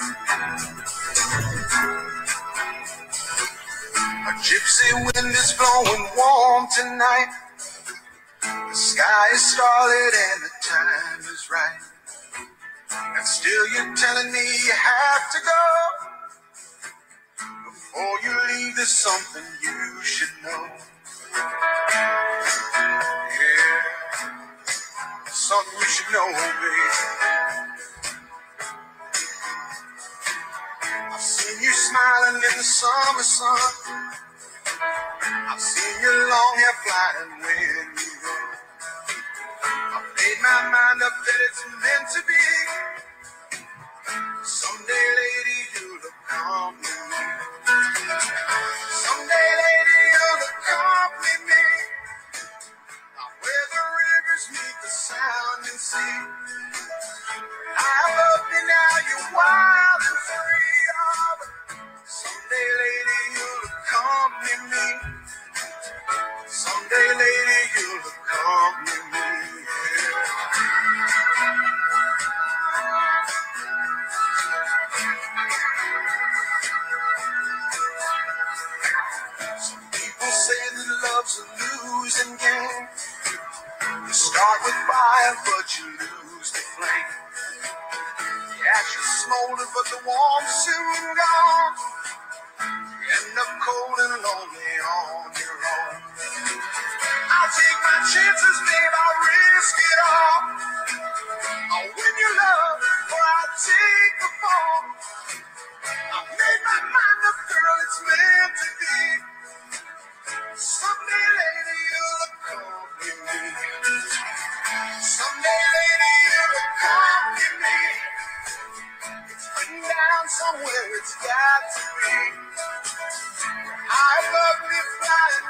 A gypsy wind is blowing warm tonight. The sky is starlit and the time is right. And still you're telling me you have to go. Before you leave, there's something you should know. Yeah, something you should know, baby. Smiling in the summer sun. I've seen your long hair flying when you run. I've made my mind up that it's meant to be. Someday, Someday, lady, you'll accompany me. Some people say that love's a losing game. You start with fire, but you lose the flame. The ashes smolder, but the warmth soon gone. You end up cold and lonely on chances, babe. I'll risk it all. I'll win your love, or I'll take the fall. I've made my mind up, girl. It's meant to be. Someday, lady, you'll accompany me. Someday, lady, you'll accompany me. It's written down somewhere, it's got to be. I love me flying